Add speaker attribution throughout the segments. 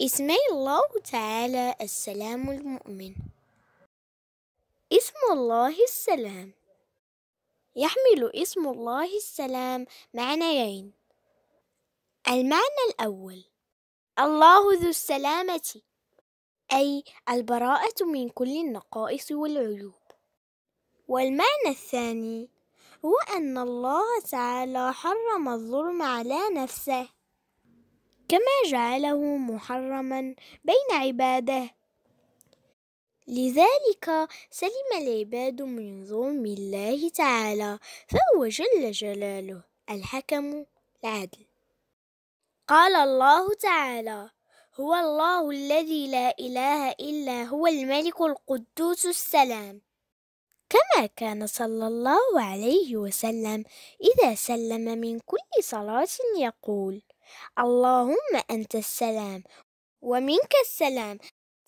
Speaker 1: اسمي الله تعالى السلام المؤمن. اسم الله السلام. يحمل اسم الله السلام معنيين. المعنى الأول الله ذو السلامة أي البراءة من كل النقائص والعيوب. والمعنى الثاني هو أن الله تعالى حرم الظلم على نفسه. كما جعله محرما بين عباده. لذلك سلم العباد من ظلم الله تعالى فهو جل جلاله الحكم العدل. قال الله تعالى هو الله الذي لا إله إلا هو الملك القدوس السلام كما كان صلى الله عليه وسلم إذا سلم من كل صلاة يقول اللهم أنت السلام ومنك السلام.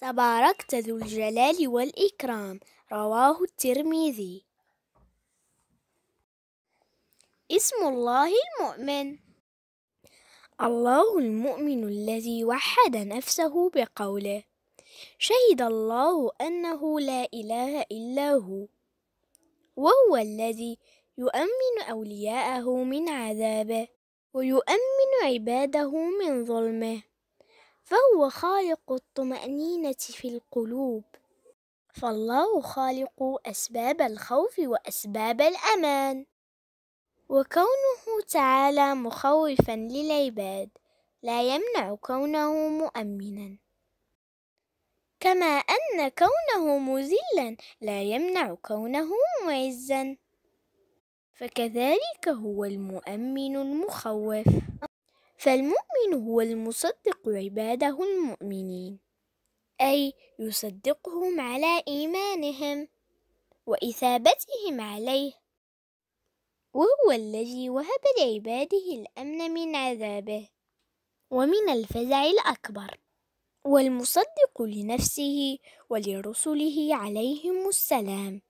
Speaker 1: تباركت ذو الجلال والإكرام. رواه الترمذي. اسم الله المؤمن. الله المؤمن الذي وحد نفسه بقوله. شهد الله أنه لا إله إلا هو. وهو الذي يؤمن أولياءه من عذابه. ويؤمن عباده من ظلمه فهو خالق الطمأنينة في القلوب. فالله خالق أسباب الخوف وأسباب الأمان. وكونه تعالى مخوفا للعباد لا يمنع كونه مؤمنا. كما أن كونه مذلا لا يمنع كونه معزا. فكذلك هو المؤمن المخوف. فالمؤمن هو المصدق عباده المؤمنين أي يصدقهم على إيمانهم وإثابتهم عليه. وهو الذي وهب لعباده الأمن من عذابه ومن الفزع الأكبر والمصدق لنفسه ولرسله عليهم السلام.